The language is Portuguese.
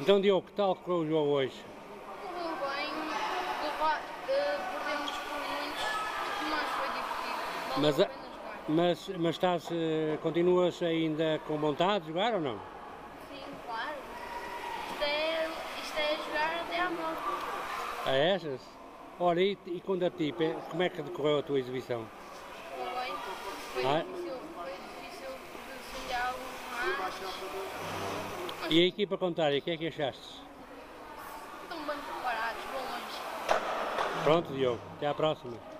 Então, Diogo, que tal correu o jogo hoje? Correu bem, perdemos por muitos, mas foi divertido. Mas, a mas, mas estás, eh, continuas ainda com vontade de jogar ou não? Sim, claro. Isto é, isto é jogar até à morte. A essas? Olha, e, e quando a ti, como é que decorreu a tua exibição? Correu bem. Foi Ah. difícil, foi difícil defender alguns mas E a equipa contrária, o que é que achaste? estão bem preparados, vão longe. Pronto, Diogo, até à próxima.